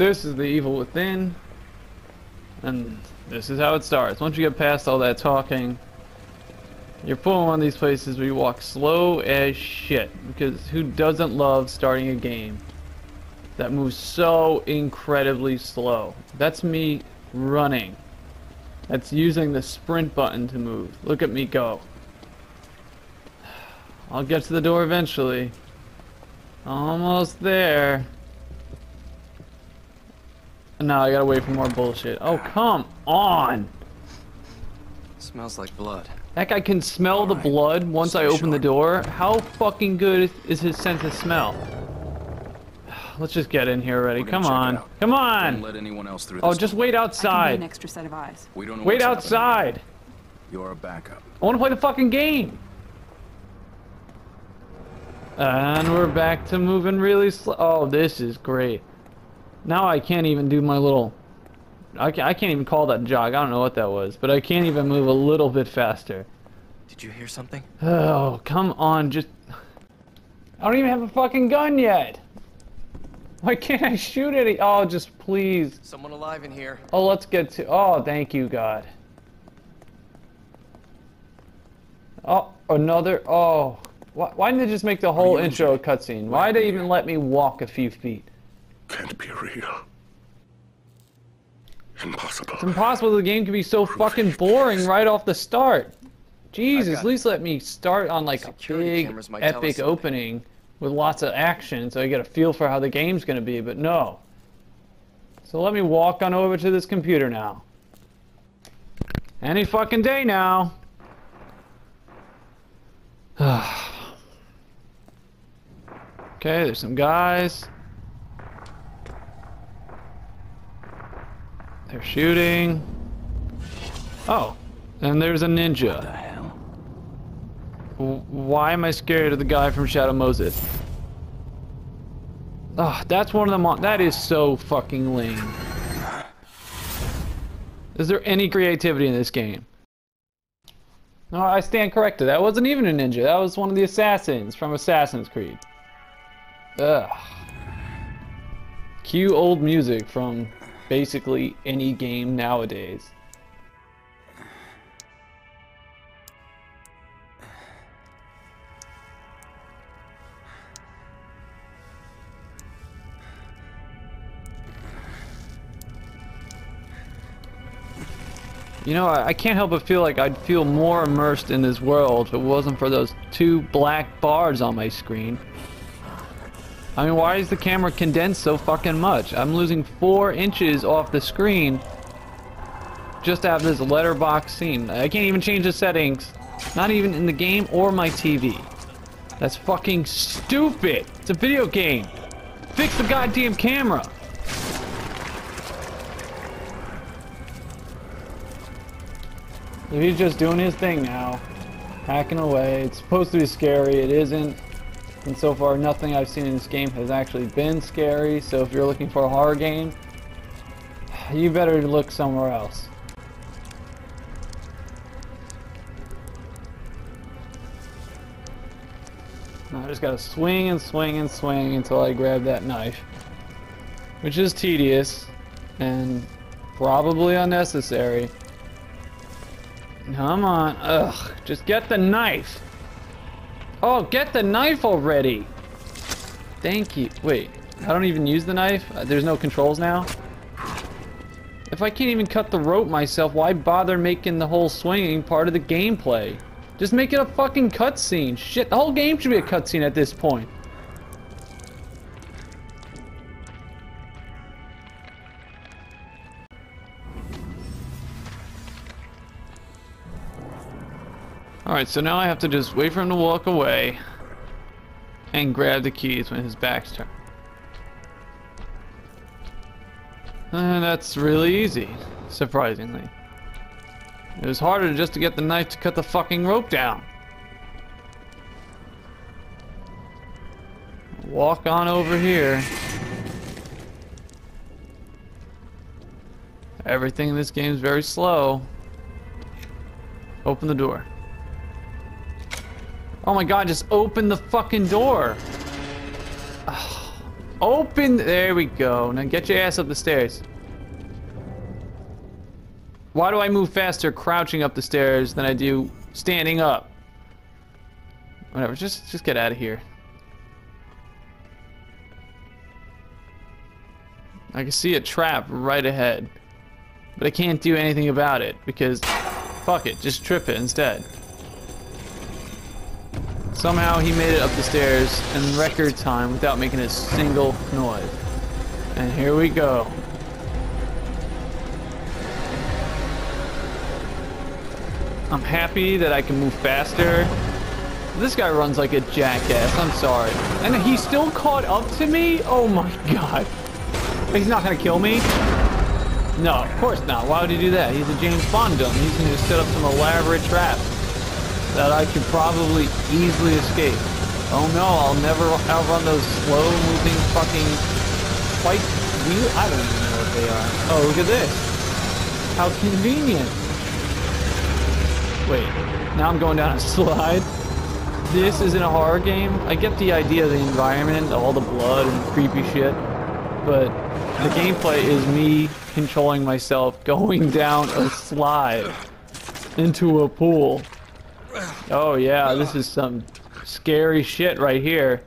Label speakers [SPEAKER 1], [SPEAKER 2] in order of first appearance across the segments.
[SPEAKER 1] this is the evil within. And this is how it starts. Once you get past all that talking, you're pulling one of these places where you walk slow as shit. Because who doesn't love starting a game that moves so incredibly slow? That's me running. That's using the sprint button to move. Look at me go. I'll get to the door eventually. Almost there. No, I gotta wait for more bullshit. Oh, come on!
[SPEAKER 2] Smells like blood.
[SPEAKER 1] That guy can smell the blood once I open the door. How fucking good is his sense of smell? Let's just get in here already.
[SPEAKER 2] We're
[SPEAKER 1] Come
[SPEAKER 2] gonna check it
[SPEAKER 1] on. Come
[SPEAKER 2] Don't
[SPEAKER 1] on!
[SPEAKER 2] let anyone else through.
[SPEAKER 1] Oh, just wait
[SPEAKER 3] I can be an
[SPEAKER 1] outside.
[SPEAKER 3] extra set of eyes.
[SPEAKER 2] We don't know
[SPEAKER 1] Wait
[SPEAKER 2] what's happening.
[SPEAKER 1] outside!
[SPEAKER 2] You're a backup.
[SPEAKER 1] I wanna play the fucking game! And we're back to moving really slow. Oh, this is great. Now I can't even do my little... I can't, I can't even call that jog. I don't know what that was. But I can't even move a little bit faster.
[SPEAKER 2] Did you hear something?
[SPEAKER 1] Oh, come on, just... I don't even have a fucking gun yet! Why can't I shoot any? Oh, just please.
[SPEAKER 2] Someone alive in here.
[SPEAKER 1] Oh, let's get to... Oh, thank you, God. Oh, another... Oh. Why, why didn't they just make the whole intro a cutscene? Why did they even let me walk a few feet?
[SPEAKER 4] Can't be real. Impossible.
[SPEAKER 1] It's impossible the game can be so fucking boring right off the start. Jesus,
[SPEAKER 2] got
[SPEAKER 1] at least let me start on like a big,
[SPEAKER 2] cameras might tell us
[SPEAKER 1] epic opening with lots of action so I get a feel for how the game's gonna be, but no. So let me walk on over to this computer now. Any fucking day now. okay, there's some guys. They're shooting. Oh, and there's a ninja.
[SPEAKER 2] hell?
[SPEAKER 1] Why am I scared of the guy from Shadow Moses? Oh, that's one of the That is so fucking lame. Is there any creativity in this game? No, I stand corrected. That wasn't even a ninja. That was one of the assassins from Assassin's Creed. Ugh. Cue old music from basically any game nowadays. You know, I, can't help but feel like I'd feel more immersed in this world if it wasn't for those two black bars on my screen. I mean, why is the camera condensed so fucking much? I'm losing four inches off the screen just to have this letterbox scene. I can't even change the settings, not even in the game or my TV. That's fucking stupid. It's a video game. Fix the goddamn camera. He's just doing his thing now. Hacking away. It's supposed to be scary. It isn't. And so far, nothing I've seen in this game has actually been scary. So if you're looking for a horror game, you better look somewhere else. I just gotta swing and swing and swing until I grab that knife. Which is tedious and probably unnecessary. Come on. Ugh. Just get the knife. Oh, get the knife already. Thank you. Wait. I don't even use the knife? Uh, There's no controls now? If I can't even cut the rope myself, why bother making the whole swinging part of the gameplay? Just make it a fucking cutscene. Shit, the whole game should be a cutscene at this point. Alright, so now I have to just wait for him to walk away and grab the keys when his back's turned. And that's really easy, surprisingly. It was harder just to get the knife to cut the fucking rope down. Walk on over here. Everything in this game is very slow. Open the door. Oh my god, just open the fucking door. Open. There we go. Now get your ass up the stairs. Why do I move faster crouching up the stairs than I do standing up? Whatever. Just just get out of here. I can see a trap right ahead. But I can't do anything about it because fuck it, just trip it instead. Somehow he made it up the stairs in record time without making a single noise. And here we go. I'm happy that I can move faster. This guy runs like a jackass, I'm sorry. And he still caught up to me? Oh my god. He's not gonna kill me? No, of course not. Why would he do that? He's a James Bond villain. He's gonna set up some elaborate traps that I can probably easily escape. Oh no, I'll never outrun those slow-moving fucking fight wheel. I don't even know what they are. Oh, look at this. How convenient. Wait, now I'm going down a slide. This isn't a horror game. I get the idea of the environment, all the blood and creepy shit, but the gameplay is me controlling myself going down a slide into a pool. Oh yeah, this is some scary shit right here.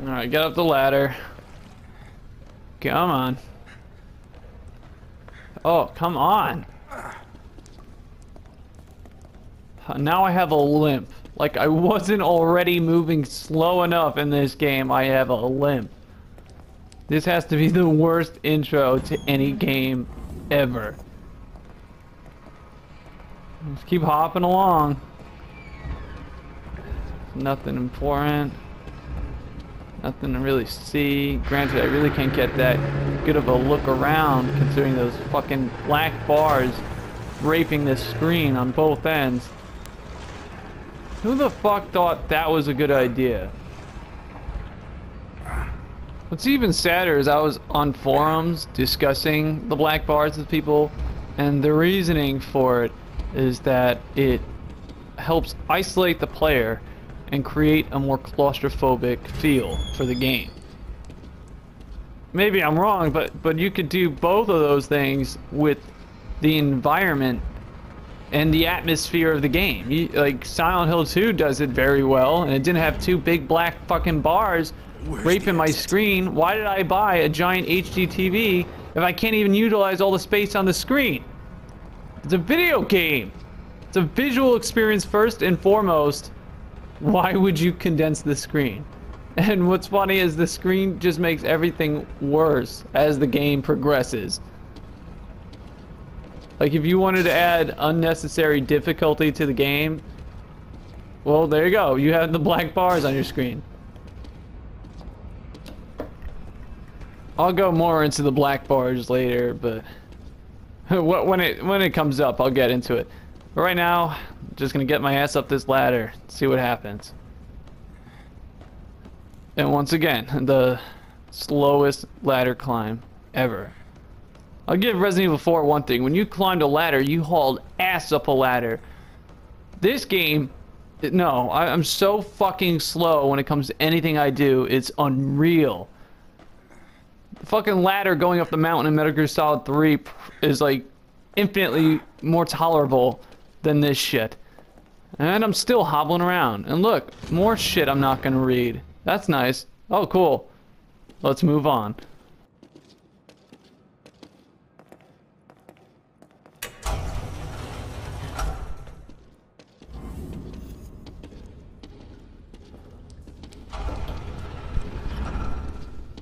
[SPEAKER 1] Alright, get up the ladder. Come on. Oh, come on. Now I have a limp. Like I wasn't already moving slow enough in this game, I have a limp. This has to be the worst intro to any game ever. Just keep hopping along. Nothing important. Nothing to really see. Granted, I really can't get that good of a look around considering those fucking black bars raping this screen on both ends. Who the fuck thought that was a good idea? What's even sadder is I was on forums discussing the black bars with people, and the reasoning for it is that it helps isolate the player and create a more claustrophobic feel for the game. Maybe I'm wrong, but but you could do both of those things with the environment and the atmosphere of the game. You, like Silent Hill 2 does it very well, and it didn't have two big black fucking bars
[SPEAKER 2] Where's
[SPEAKER 1] raping my screen. Why did I buy a giant HD TV if I can't even utilize all the space on the screen? It's a video game. It's a visual experience first and foremost. Why would you condense the screen? And what's funny is the screen just makes everything worse as the game progresses. Like if you wanted to add unnecessary difficulty to the game, well, there you go. You have the black bars on your screen. I'll go more into the black bars later, but when it when it comes up, I'll get into it. But right now, I'm just gonna get my ass up this ladder, see what happens. And once again, the slowest ladder climb ever. I'll give Resident Evil 4 one thing. When you climbed a ladder, you hauled ass up a ladder. This game, no, I, I'm so fucking slow when it comes to anything I do. It's unreal. Fucking ladder going up the mountain in Metal Gear Solid 3 is like infinitely more tolerable than this shit. And I'm still hobbling around. And look, more shit I'm not gonna read. That's nice. Oh, cool. Let's move on.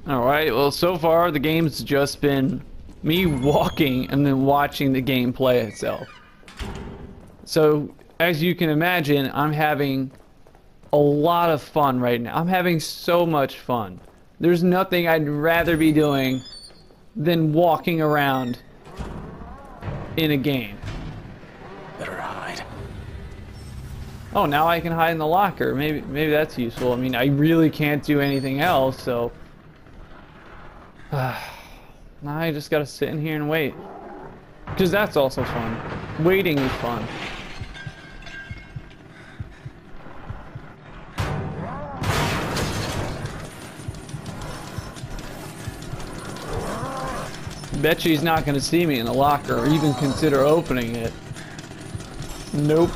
[SPEAKER 1] Alright, well so far the game's just been me walking and then watching the game play itself. So, as you can imagine, I'm having a lot of fun right now. I'm having so much fun. There's nothing I'd rather be doing than walking around in a game.
[SPEAKER 2] Better hide.
[SPEAKER 1] Oh, now I can hide in the locker. Maybe maybe that's useful. I mean, I really can't do anything else, so now I just gotta sit in here and wait. Because that's also fun. Waiting is fun. Bet she's not gonna see me in the locker or even consider opening it. Nope.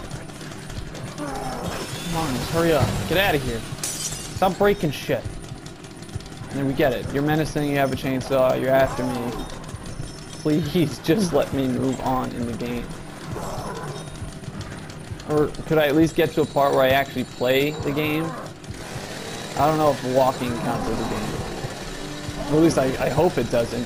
[SPEAKER 1] Come on, hurry up. Get out of here. Stop breaking shit. And we get it. You're menacing, you have a chainsaw, you're after me. Please just let me move on in the game. Or could I at least get to a part where I actually play the game? I don't know if walking counts as a game. At least I, I hope it doesn't.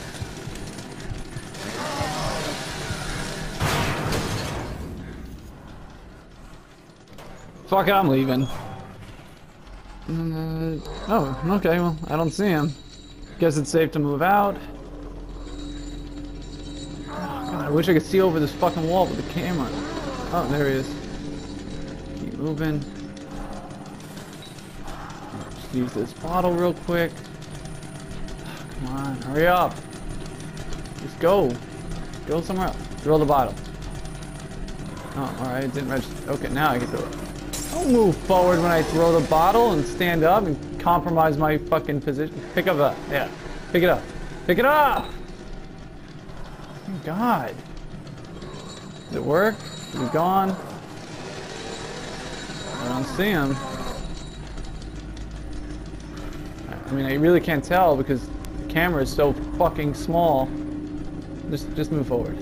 [SPEAKER 1] Fuck it, I'm leaving. Uh, oh, okay, well, I don't see him. Guess it's safe to move out. Oh, God, I wish I could see over this fucking wall with the camera. Oh, there he is. Keep moving. Just use this bottle real quick. Come on, hurry up. Just go. Go somewhere else. Throw the bottle. Oh, alright, it didn't register. Okay, now I can throw it. Don't move forward when I throw the bottle and stand up and compromise my fucking position. Pick up that. Yeah. Pick it up. Pick it up! Oh, God. Did it work? Is he gone? I don't see him. I mean, I really can't tell because the camera is so fucking small. Just, just move forward.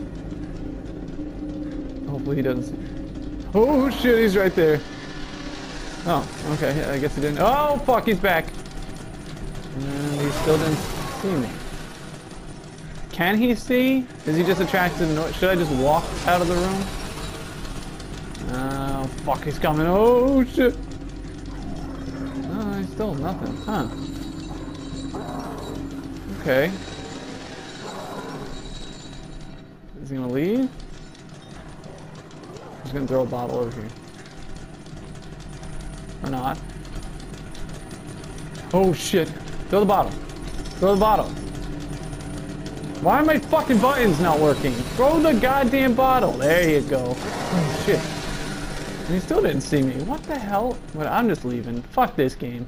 [SPEAKER 1] Hopefully he doesn't see. Oh shit, he's right there. Oh, okay, I guess he didn't. Oh, fuck, he's back. And he still didn't see me. Can he see? Is he just attracted to noise? Should I just walk out of the room? Oh, fuck, he's coming. Oh, shit. Oh, still nothing. Huh. Okay. Is he gonna leave? He's gonna throw a bottle over here. Not. Oh shit. Throw the bottle. Throw the bottle. Why are my fucking buttons not working? Throw the goddamn bottle. There you go. Oh shit. He still didn't see me. What the hell? But I'm just leaving. Fuck this game.